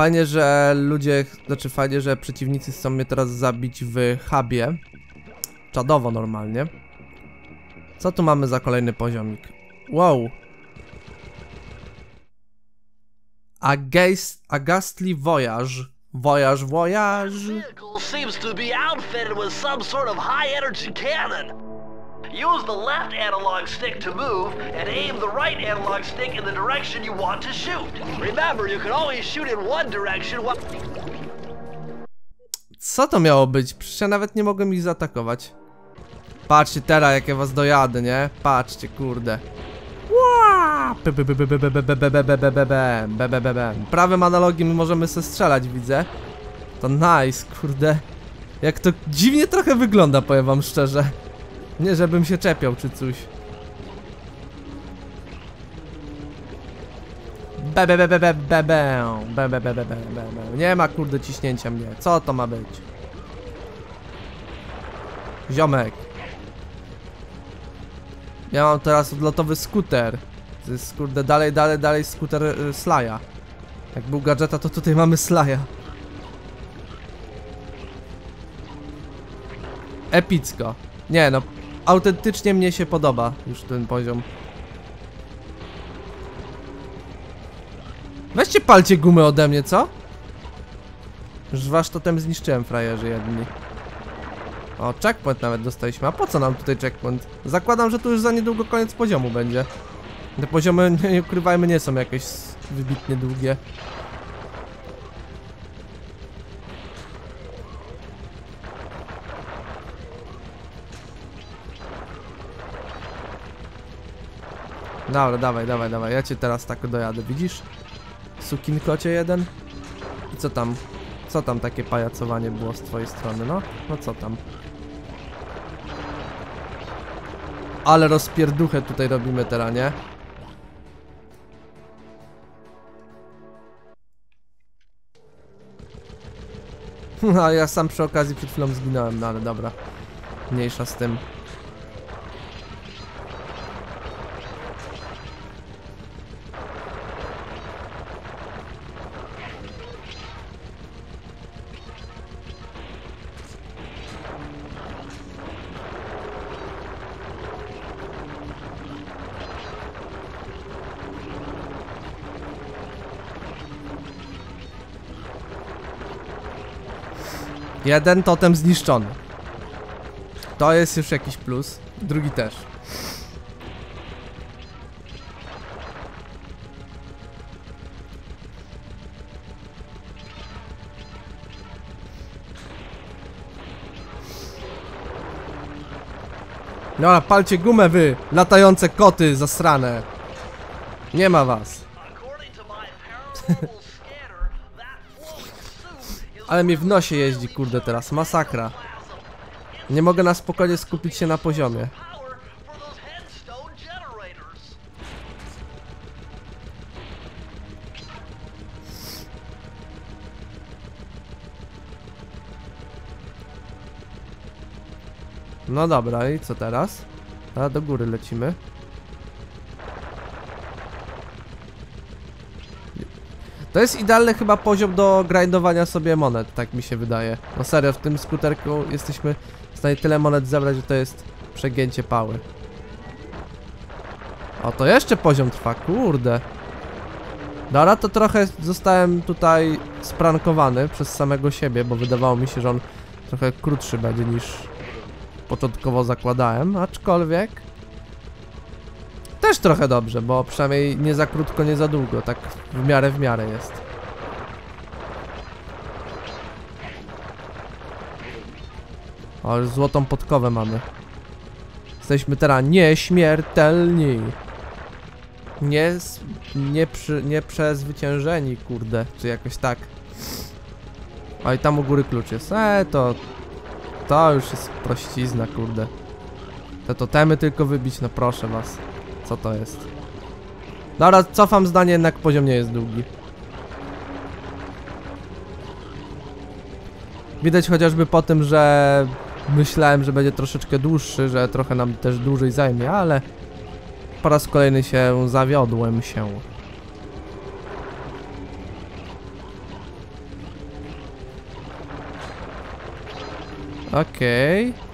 Fajnie, że ludzie, znaczy fajnie, że przeciwnicy chcą mnie teraz zabić w hubie. Czadowo normalnie. Co tu mamy za kolejny poziomik? Wow. A, gaze, a ghastly voyage. Voyage, voyage. seems to be outfitted with some sort of high energy cannon. Use the left analog stick to move and aim the right analog stick in the direction you want to shoot. Remember, you can always shoot in one direction while... Co to miało być? Przecież ja nawet nie mogłem ich zaatakować. Patrzcie teraz, jakie was dojadę, nie? Patrzcie, kurde. Prawym analogiem możemy se strzelać, widzę. To nice, kurde. Jak to dziwnie trochę wygląda, powiem wam szczerze. Nie, żebym się czepiał czy coś. Be, be, be. Nie ma kurde ciśnięcia mnie. Co to ma być? Ziomek. Ja mam teraz odlotowy skuter. To jest kurde dalej, dalej, dalej skuter y, Slaja. Jak był gadżeta, to tutaj mamy Slaja. Epicko. Nie no, autentycznie mnie się podoba już ten poziom. Weźcie palcie gumę ode mnie, co? Już wasz totem zniszczyłem, frajerzy jedni. O, checkpoint nawet dostaliśmy. A po co nam tutaj checkpoint? Zakładam, że tu już za niedługo koniec poziomu będzie. Te poziomy, nie ukrywajmy, nie są jakieś wybitnie długie. Dobra, dawaj, dawaj, dawaj. Ja cię teraz tak dojadę, widzisz? Sukin kocie jeden? I co tam? Co tam takie pajacowanie było z twojej strony, no? No co tam? Ale rozpierduchę tutaj robimy teraz, nie? A ja sam przy okazji przed chwilą zginąłem, no ale dobra. Mniejsza z tym. Jeden totem zniszczony. To jest już jakiś plus. Drugi też. Dobra, palcie gumę wy, latające koty zasrane. Nie ma was. Ale mi w nosie jeździ, kurde, teraz. Masakra. Nie mogę na spokojnie skupić się na poziomie. No dobra, i co teraz? A do góry lecimy. To jest idealny chyba poziom do grindowania sobie monet, tak mi się wydaje. No serio, w tym skuterku jesteśmy w stanie tyle monet zebrać, że to jest przegięcie pały. O, to jeszcze poziom trwa, kurde. Dobra, to trochę zostałem tutaj sprankowany przez samego siebie, bo wydawało mi się, że on trochę krótszy będzie niż początkowo zakładałem, aczkolwiek też trochę dobrze, bo przynajmniej nie za krótko, nie za długo, tak w miarę w miarę jest. O, już złotą podkowę mamy. Jesteśmy teraz nieśmiertelni. Nie, nie, przy, nie przezwyciężeni, kurde, czy jakoś tak. O, i tam u góry klucz jest. E, to to już jest prościzna, kurde. Te totemy tylko wybić, no proszę was co to jest. Dobra, cofam zdanie, jednak poziom nie jest długi. Widać chociażby po tym, że myślałem, że będzie troszeczkę dłuższy, że trochę nam też dłużej zajmie, ale po raz kolejny się zawiodłem się. Okej. Okay.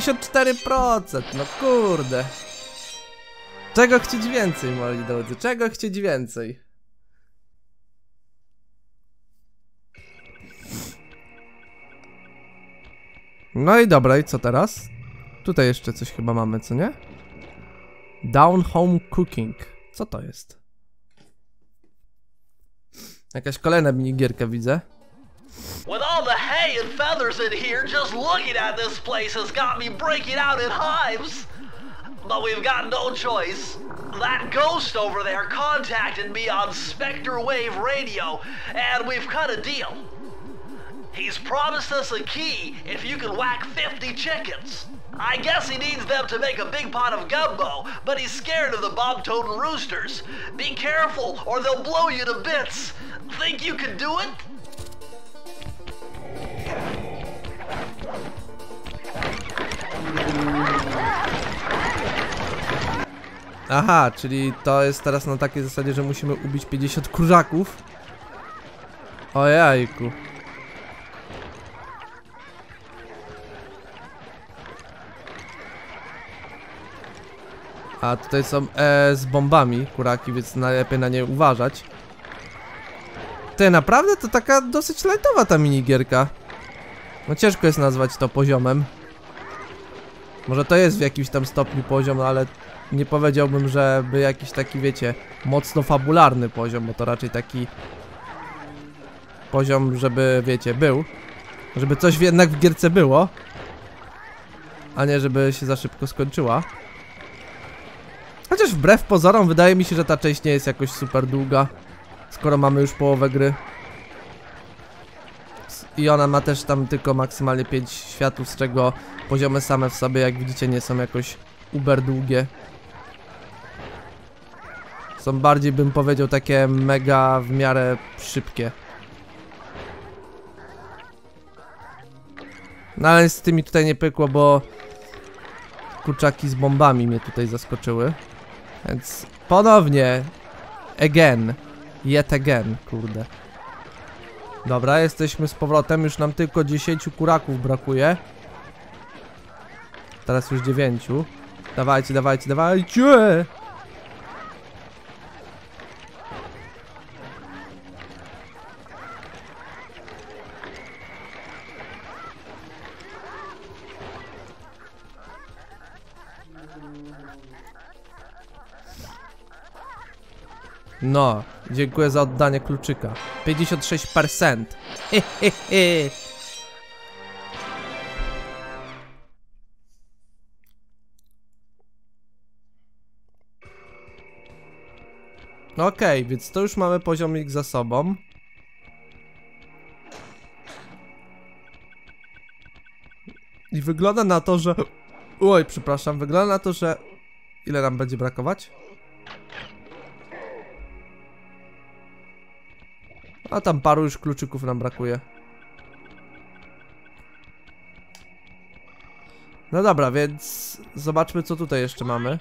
64%, no kurde. Czego chcieć więcej, moi drodzy? Czego chcieć więcej? No i dobra, i co teraz? Tutaj jeszcze coś chyba mamy, co nie? Down Home Cooking. Co to jest? Jakaś kolejna minigierka widzę. With all the hay and feathers in here, just looking at this place has got me breaking out in hives. But we've got no choice. That ghost over there contacted me on Spectre Wave Radio, and we've cut a deal. He's promised us a key if you can whack 50 chickens. I guess he needs them to make a big pot of gumbo, but he's scared of the bob-totem roosters. Be careful, or they'll blow you to bits. Think you can do it? Aha, czyli to jest teraz na takiej zasadzie, że musimy ubić 50 kurzaków. O jajku. A tutaj są e, z bombami kuraki, więc najlepiej na nie uważać. Ty, naprawdę to taka dosyć lightowa ta minigierka. No ciężko jest nazwać to poziomem. Może to jest w jakimś tam stopniu poziom, ale nie powiedziałbym, że by jakiś taki, wiecie, mocno fabularny poziom, bo to raczej taki poziom, żeby, wiecie, był. Żeby coś jednak w gierce było. A nie, żeby się za szybko skończyła. Chociaż wbrew pozorom wydaje mi się, że ta część nie jest jakoś super długa. Skoro mamy już połowę gry. I ona ma też tam tylko maksymalnie 5 światów, z czego poziomy same w sobie, jak widzicie, nie są jakoś uber długie. Są bardziej, bym powiedział, takie mega w miarę szybkie. No ale z tymi tutaj nie pykło, bo kurczaki z bombami mnie tutaj zaskoczyły. Więc ponownie, again, yet again, kurde. Dobra, jesteśmy z powrotem, już nam tylko 10 kuraków brakuje. Teraz już 9. Dawajcie, dawajcie, dawajcie! No, dziękuję za oddanie kluczyka. 56%. Hehehe. Okej, więc to już mamy poziomik za sobą. I wygląda na to, że... Oj, przepraszam, wygląda na to, że... Ile nam będzie brakować? A tam paru już kluczyków nam brakuje. No dobra, więc zobaczmy co tutaj jeszcze mamy.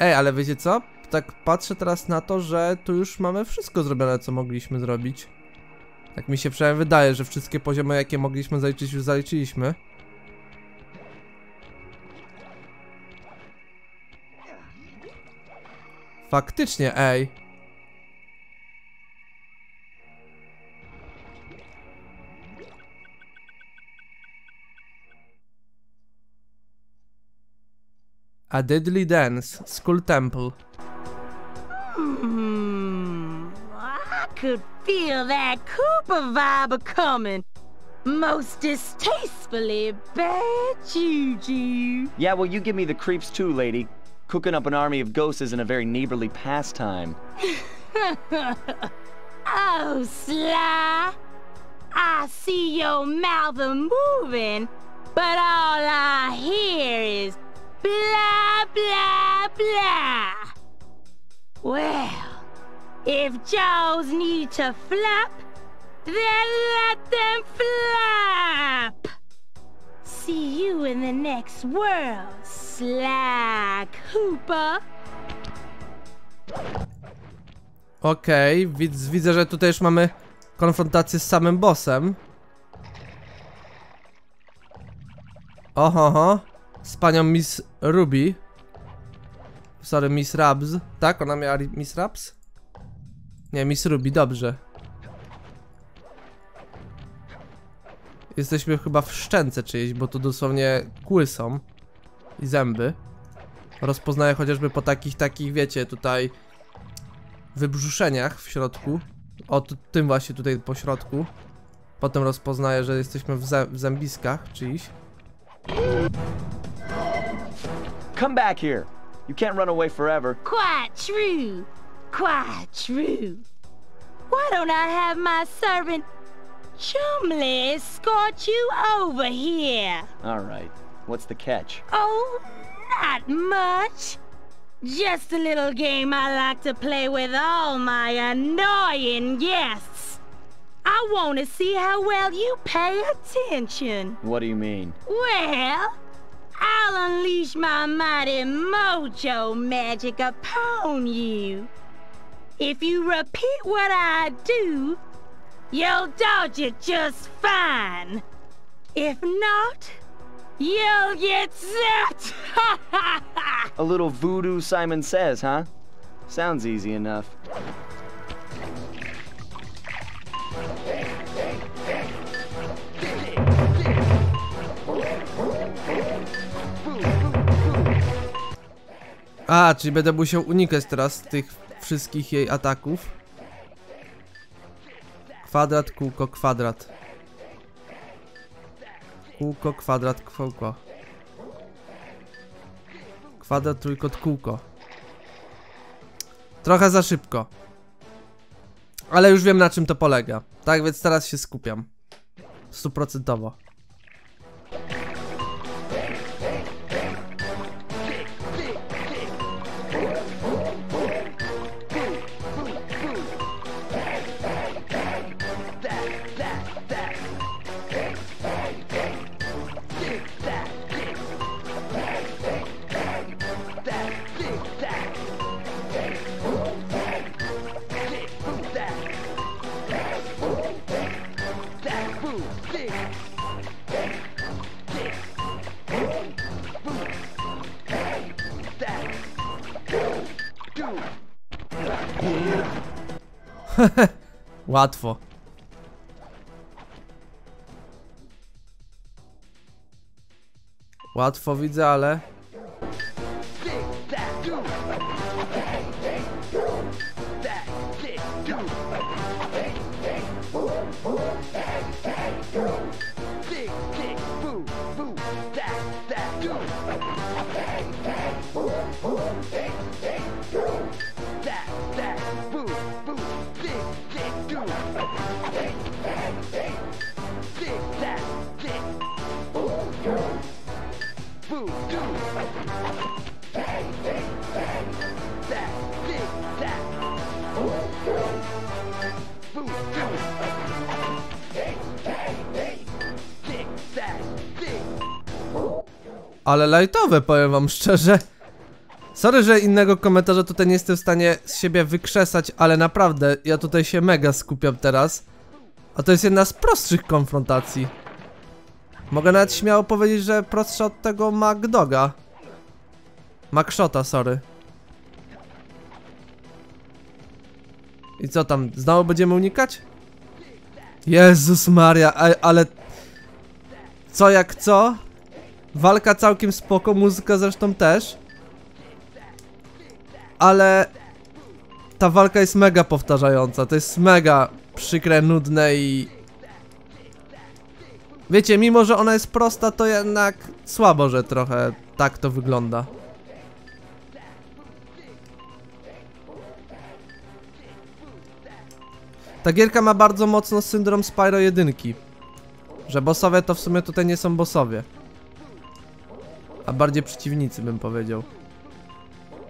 Ej, ale wiecie co? Tak patrzę teraz na to, że tu już mamy wszystko zrobione, co mogliśmy zrobić. Tak mi się przynajmniej wydaje, że wszystkie poziomy, jakie mogliśmy zaliczyć, już zaliczyliśmy. Faktycznie, ej. A Deadly Dance, School Temple. Hmm, I could feel that Cooper vibe a coming. Most distastefully bad juju. Yeah, well, you give me the creeps too, lady. Cooking up an army of ghosts isn't a very neighborly pastime. Oh, Sly. I see your mouth a moving, but all I hear is blah, blah, blah. Well, if jaws need to flap, then let them flap. See you in the next world, Sly Cooper. Okej, widz, widzę, że tutaj już mamy konfrontację z samym bossem. Oho, oho. Z panią Miss Ruby. Sorry, Miss Rabs. Tak, ona miała Miss Rabs? Nie, Miss Ruby, dobrze. Jesteśmy chyba w szczęce czyjejś, bo tu dosłownie kły są. I zęby. Rozpoznaję chociażby po takich, takich, wiecie, tutaj wybrzuszeniach w środku. O, tym właśnie tutaj po środku. Potem rozpoznaję, że jesteśmy w, zę w zębiskach czyjś. Come back here. You can't run away forever. Quite true. Quite true. Why don't I have my servant Chumley escort you over here? All right. What's the catch? Oh, not much. Just a little game I like to play with all my annoying guests. I want to see how well you pay attention. What do you mean? Well, I'll unleash my mighty mojo magic upon you. If you repeat what I do, you'll dodge it just fine. If not, you'll get zapped. A little voodoo Simon says, huh? Sounds easy enough. A, czyli będę musiał unikać teraz tych wszystkich jej ataków. Kwadrat, kółko, kwadrat. Kółko, kwadrat, kółko. Kwadrat, trójkąt, kółko. Trochę za szybko. Ale już wiem na czym to polega. Tak więc teraz się skupiam. Stuprocentowo. Łatwo. Łatwo widzę, ale... Ale lajtowe, powiem wam szczerze. Sorry, że innego komentarza tutaj nie jestem w stanie z siebie wykrzesać, ale naprawdę, ja tutaj się mega skupiam teraz. A to jest jedna z prostszych konfrontacji. Mogę nawet śmiało powiedzieć, że prostsza od tego MacDoga. Macshota, sorry. I co tam, znowu będziemy unikać? Jezus Maria, ale... Co jak co? Walka całkiem spoko, muzyka zresztą też. Ale ta walka jest mega powtarzająca, to jest mega przykre, nudne i... Wiecie, mimo że ona jest prosta, to jednak słabo, że trochę tak to wygląda. Ta gierka ma bardzo mocno syndrom Spyro 1. Że bossowie to w sumie tutaj nie są bossowie. A bardziej przeciwnicy bym powiedział.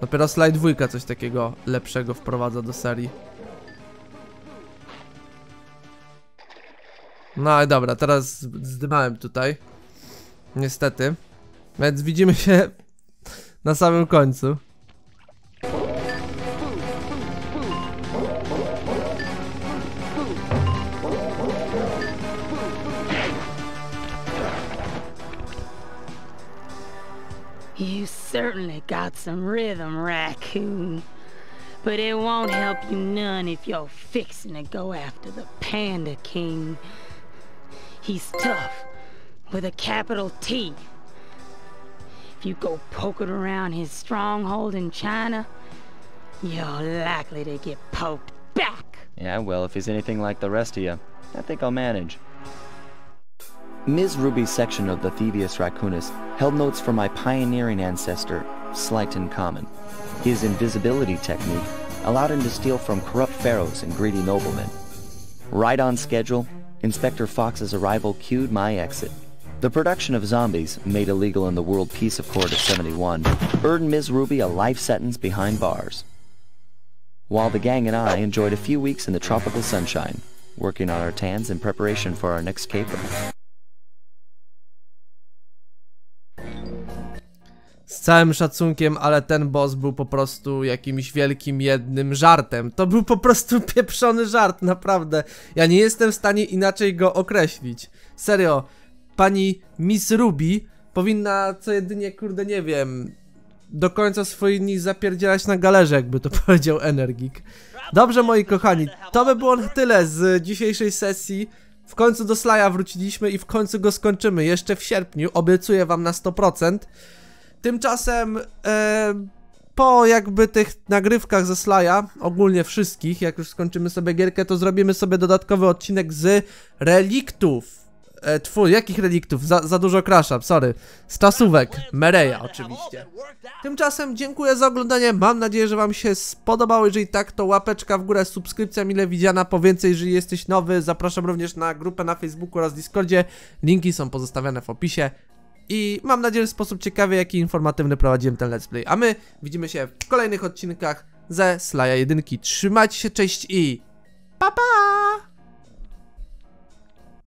Dopiero Slide 2 coś takiego lepszego wprowadza do serii. No ale dobra, teraz zdymałem tutaj. Niestety. Więc widzimy się na samym końcu. You certainly got some rhythm, raccoon. But it won't help you none if you're fixing to go after the Panda King. He's tough, with a capital T. If you go poking around his stronghold in China, you're likely to get poked back. Yeah, well, if he's anything like the rest of you, I think I'll manage. Ms. Ruby's section of the Thievius Raccoonus held notes for my pioneering ancestor, Slyton Common. His invisibility technique allowed him to steal from corrupt pharaohs and greedy noblemen. Right on schedule, Inspector Fox's arrival cued my exit. The production of zombies, made illegal in the World Peace Accord of 71, earned Ms. Ruby a life sentence behind bars. While the gang and I enjoyed a few weeks in the tropical sunshine, working on our tans in preparation for our next caper. Z całym szacunkiem, ale ten boss był po prostu jakimś wielkim jednym żartem. To był po prostu pieprzony żart, naprawdę. Ja nie jestem w stanie inaczej go określić. Serio, pani Miss Ruby powinna co jedynie, kurde, nie wiem, do końca swoich dni zapierdzielać na galerze, jakby to powiedział Energik. Dobrze, moi kochani, to by było na tyle z dzisiejszej sesji. W końcu do Slaja wróciliśmy i w końcu go skończymy, jeszcze w sierpniu, obiecuję wam na 100%. Tymczasem e, po jakby tych nagrywkach ze Slaja, ogólnie wszystkich, jak już skończymy sobie gierkę, to zrobimy sobie dodatkowy odcinek z reliktów. E, twój, jakich reliktów? Za, za dużo kraszam, sorry. Z czasówek, Mereja oczywiście. Tymczasem dziękuję za oglądanie, mam nadzieję, że wam się spodobało, jeżeli tak, to łapeczka w górę, subskrypcja mile widziana, po więcej, jeżeli jesteś nowy, zapraszam również na grupę na Facebooku oraz Discordzie, linki są pozostawione w opisie. I mam nadzieję, że w sposób ciekawy, jak i informatywny prowadziłem ten let's play. A my widzimy się w kolejnych odcinkach ze Slaja 1. Trzymajcie się, cześć i pa pa!